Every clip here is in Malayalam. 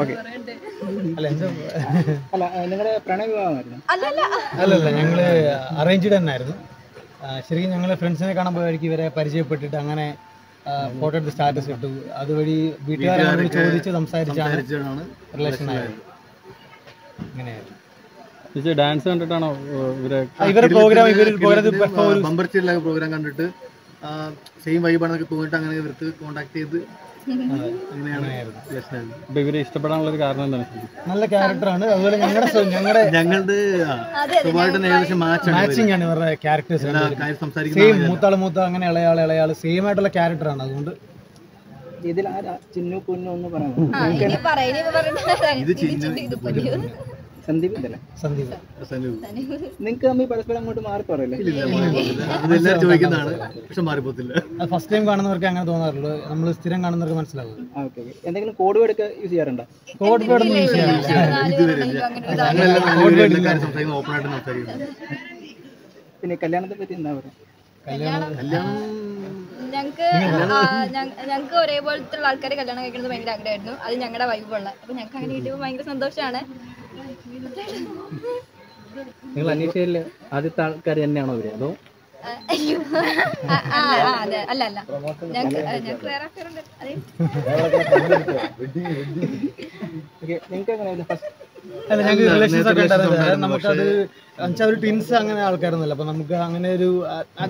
ഓക്കെ അല്ല നിങ്ങളുടെ അല്ലല്ല. അല്ലല്ല ഞങ്ങൾ അറേഞ്ച്ഡ് തന്നെയായിരുന്നു ആയിരുന്നു ശരിക്കും ഞങ്ങൾ ഫ്രണ്ട്സിനെ കാണാൻ പോയവർക്ക് ഇവരെ പരിചയപ്പെട്ടിട്ട് അങ്ങനെ ഫോട്ടോ എടുത്ത് സ്റ്റാറ്റസ് ഇട്ടു. അതുവഴി വീട്ടുകാരെ ചോദിച്ച് സംസാരിച്ചാണ് റിലേഷൻ ആയത്. അങ്ങനെയായിരുന്നു ചേച്ചി ഡാൻസ് കണ്ടിട്ടാണോ ഇവരെ ഇവരെ പ്രോഗ്രാം ഇവർ പോയത് പെർഫോം ബമ്പർ പ്രോഗ്രാം കണ്ടിട്ട് സെയിം വൈബാണെന്നൊക്കെ തോന്നിട്ട് അങ്ങനെ ഇവർക്ക് കോണ്ടാക്ട് ചെയ്ത് അങ്ങനെയാണ് ആയത് ഇവരെ ഇഷ്ടപ്പെടാനുള്ള ഒരു കാരണം എന്താണ്? നല്ല ക്യാരക്ടറാണ്. അതുപോലെ ഞങ്ങളുടെ ഞങ്ങളുടെ ഞങ്ങളുടെ സ്വഭാവമായിട്ട് ഏകദേശം മാച്ചിങ് ആണ് ഇവരുടെ ക്യാരക്ടേഴ്സ് സെയിം മൂത്താൾ മൂത്ത അങ്ങനെ ഇളയാൾ ഇളയാൾ സെയിം ആയിട്ടുള്ള ക്യാരക്ടറാണ് അതുകൊണ്ട് ഇതിൽ ആരാ ചിന്നു കുഞ്ഞു എന്ന് പറയാം ഇത് ചിന്നു, സന്ദീപ് ഇതല്ലേ? സന്ദീപ്. നിങ്ങൾക്ക് തമ്മിൽ പരസ്പരം അങ്ങോട്ട് മാറി പറയല്ലേ ചോദിക്കുന്നതാണ് പക്ഷെ മാറിപ്പോത്തില്ല ഫസ്റ്റ് ടൈം കാണുന്നവർക്ക് അങ്ങനെ തോന്നാറുള്ളൂ. നമ്മൾ സ്ഥിരം കാണുന്നവർക്ക് മനസ്സിലാവും. ഓക്കെ എന്തെങ്കിലും കോഡ് വേർഡ് ഒക്കെ യൂസ് ചെയ്യാറുണ്ടോ? കോഡ് വേർഡ് ഒന്നും യൂസ് ചെയ്യാറില്ല. ഓപ്പൺ ആയിട്ട് സംസാരിക്കുന്നത് പിന്നെ കല്യാണത്തെ പറ്റി എന്താ പറയുക കല്യാണം ഞങ്ങൾക്ക് ഞങ്ങൾക്ക് ഒരേപോലത്തെ ആൾക്കാരെ കല്യാണം കഴിക്കുന്നത് ഭയങ്കര ആഗ്രഹമായിരുന്നു. അത് ഞങ്ങളുടെ വൈബുള്ള അപ്പൊ ഞങ്ങൾക്ക് അങ്ങനെ കിട്ടിയപ്പോൾ ഭയങ്കര സന്തോഷമാണ് നിങ്ങൾ അന്വേഷിച്ചതിൽ ആദ്യത്തെ ആൾക്കാർ തന്നെയാണോ അവർ അതോ? അല്ല അല്ല നിങ്ങൾക്ക് എങ്ങനെയായിരുന്നു ഫസ്റ്റ് അല്ല ഞങ്ങൾക്ക് റിലേഷൻസ് ഒക്കെ ഉണ്ടായിരുന്നു. അതായത് നമുക്കത് എന്നുവെച്ചാൽ ഒരു ട്വിൻസ് അങ്ങനെ ആൾക്കാരൊന്നുമല്ല. അപ്പൊ നമുക്ക് അങ്ങനെ ഒരു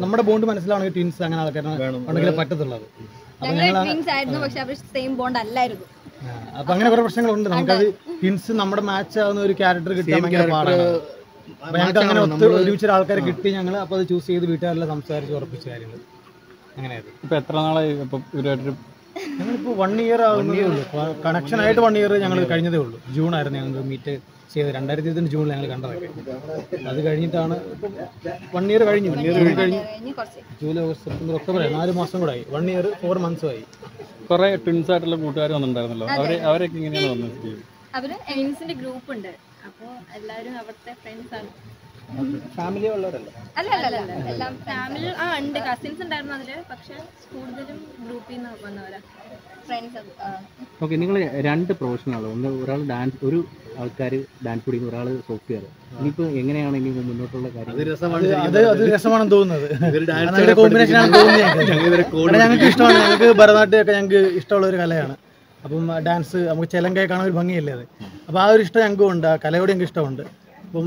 നമ്മുടെ ബോണ്ട് മനസ്സിലാവണമെങ്കിൽ ട്വിൻസ് അങ്ങനെ ആൾക്കാരാണ് ഉണ്ടെങ്കിലേ പറ്റത്തുള്ളത് ഞങ്ങൾ ട്വിൻസ് ആയിരുന്നു പക്ഷെ അവർ സെയിം ബോണ്ട് അല്ലായിരുന്നു. അപ്പൊ അങ്ങനെ കുറെ പ്രശ്നങ്ങളുണ്ട്. നമുക്കത് ഹിൻസ് നമ്മുടെ മാച്ച് ആവുന്ന ഒരു ക്യാരക്ടർ കിട്ടാൻ ഭയങ്കര പാടാണ്. അപ്പൊ ഞങ്ങൾക്ക് അങ്ങനെ ഒരുമിച്ച് ആൾക്കാരെ കിട്ടി ഞങ്ങൾ അപ്പൊ അത് ചൂസ് ചെയ്ത് വീട്ടുകാരെല്ലാം സംസാരിച്ച് ഉറപ്പിച്ച കാര്യങ്ങൾ അങ്ങനെയായിരുന്നു. ഇപ്പൊ എത്ര നാളായി? ഇപ്പൊ ഇവരായിട്ടൊരു ഞങ്ങളിപ്പോൾ വൺ ഇയർ ആകുന്നതേ ഉള്ളൂ. കണക്ഷൻ ആയിട്ട് വൺ ഇയർ ഞങ്ങൾ കഴിഞ്ഞതേ ഉള്ളൂ. ജൂൺ ആയിരുന്നു ഞങ്ങൾ മീറ്റ് ചെയ്ത് രണ്ടായിരത്തി ഇരുപത്തി ജൂണിൽ ഞങ്ങൾ കണ്ടതൊക്കെ അത് കഴിഞ്ഞിട്ടാണ് വൺ ഇയർ കഴിഞ്ഞു. വൺ ഇയർ കഴിഞ്ഞു. ജൂലൈ ഓഗസ്റ്റ് സെപ്റ്റംബർ ഒക്ടോബർ നാല് മാസം കൂടെ ആയി വൺ ഇയർ ഫോർ മന്ത്സും ആയി. കുറെ ട്വിൻസ് ആയിട്ടുള്ള കൂട്ടുകാർ വന്നിട്ടുണ്ടായിരുന്നല്ലോ. അവരെ അവരൊക്കെ ഇങ്ങനെയാണ് വന്നത്? എയിംസിന്റെ ഗ്രൂപ്പ് ഉണ്ട്. അപ്പോൾ എല്ലാവരും അവിടുത്തെ ഫ്രണ്ട്സ് ആണ്. ഫാമിലി ഉള്ളവരല്ലേ അല്ല അല്ല അല്ല. എല്ലാം ഫാമിലി ആ ഉണ്ട്. കസിൻസ് ഉണ്ടായിരുന്നു അതിൽ. പക്ഷെ കൂടുതലും ഗ്രൂപ്പിൽ നിന്ന് വന്നവരാ. ഫ്രണ്ട്സ് ഓക്കെ നിങ്ങൾ രണ്ട് പ്രൊഫഷനാണ് ഒന്ന് ഒരാൾ ഡാൻസ് ഒരു ആൾക്കാർ ഡാൻസ് പഠിക്കുന്ന ഒരാൾ സോഫ്റ്റ്വെയർ ഇനിയിപ്പോ എങ്ങനെയാണ് ഇനി മുന്നോട്ടുള്ള രസമാണെന്ന് തോന്നുന്നത്. കോമ്പിനേഷൻ ഞങ്ങൾക്ക് ഇഷ്ടമാണ്. ഞങ്ങൾക്ക് ഭരതനാട്യമൊക്കെ ഞങ്ങൾക്ക് ഇഷ്ടമുള്ള ഒരു കലയാണ്. അപ്പം ഡാൻസ് നമുക്ക് ചെലങ്കയെ കാണാൻ ഒരു ഭംഗിയല്ലേ അത്? അപ്പോൾ ആ ഒരു ഇഷ്ടം ഞങ്ങൾക്കും ഉണ്ട്. ആ കലയോട് ഞങ്ങൾക്ക് ഇഷ്ടമുണ്ട്. അപ്പം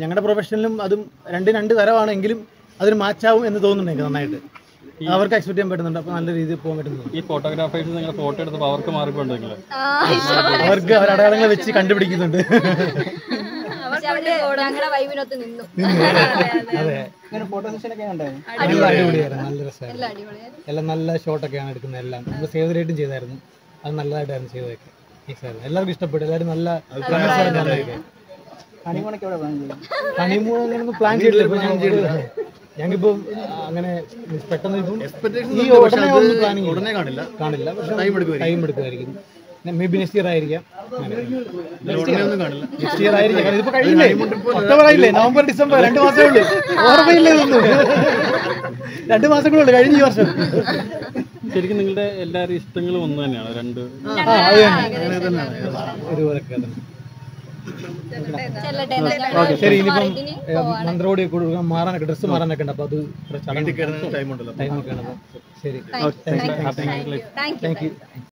ഞങ്ങളുടെ പ്രൊഫഷനിലും അതും രണ്ടും രണ്ട് തരമാണ് എങ്കിലും അതിന് മാച്ചാവും എന്ന് തോന്നുന്നുണ്ട് എനിക്ക് നന്നായിട്ട് അവർക്ക് എക്സ്പെക്ട് ചെയ്യാൻ പറ്റുന്നുണ്ട്. അപ്പൊ നല്ല രീതിയിൽ പോകാൻ പറ്റുന്നുണ്ട്. ഈ ഫോട്ടോഗ്രാഫേഴ്സ് നിങ്ങൾ ഫോട്ടോ എടുത്തപ്പോൾ അവർക്ക് മാറിപ്പോണ്ടെങ്കിൽ അവർക്ക് അവർ അടയാളങ്ങൾ വെച്ച് കണ്ടുപിടിക്കുന്നുണ്ട്. എല്ലാം നല്ല ഷോട്ടൊക്കെയാണ് എടുക്കുന്നത് എല്ലാം. നമ്മൾ സേവ് റേറ്റും ചെയ്തായിരുന്നു. അത് നല്ലതായിട്ടായിരുന്നു ചെയ്തതൊക്കെ. എല്ലാവർക്കും ഇഷ്ടപ്പെട്ടു. എല്ലാവരും നല്ല ഹണിമൂണൊക്കെ എവിടെ പ്ലാൻ ചെയ്യും ഹണിമൂൺ അങ്ങനെ പ്ലാൻ ചെയ്തില്ല. ഇപ്പൊ ഞങ്ങൾക്ക് ഞങ്ങളിപ്പോ അങ്ങനെ പെട്ടെന്ന് ഇപ്പം ഈ ഉടനെ ഒന്നും പ്ലാനിങ് ഉടനെ കാണില്ല. കാണില്ല. പക്ഷെ ടൈം എടുക്കുമായിരിക്കും. ടൈം എടുക്കുമായിരിക്കും. മേ ബി നെക്സ്റ്റ് ഇയർ ആയിരിക്കാം. ഉടനെ ഒന്നും കാണില്ല. നെക്സ്റ്റ് ഇയർ ആയിരിക്കും. കാരണം ഇതിപ്പോ കഴിയില്ലേ ഒക്ടോബർ ആയില്ലേ? നവംബർ ഡിസംബർ രണ്ട് മാസമേ ഉള്ളൂ. ഓർമ്മയില്ലേ ഇതൊന്നും? രണ്ട് മാസം കൂടെ ഉള്ളൂ. കഴിഞ്ഞ ഈ വർഷം. ശരിക്കും നിങ്ങളുടെ എല്ലാവരും ഇഷ്ടങ്ങളും ഒന്ന് തന്നെയാണ്. രണ്ട് ഒരുപോലെ ഒരുപോലൊക്കെ ശരി ഇനിയിപ്പം മാറിയിട്ടിനി മന്ത്രോടി കൊടുക്കാൻ മാറാനൊക്കെ ഡ്രസ്സ് മാറാനൊക്കെ ഉണ്ട് അപ്പൊ അത് വീട്ടിൽ കയറുന്ന ടൈം ഉണ്ടല്ലോ. ടൈം ഒക്കെ ആണ് ശരി. Thank you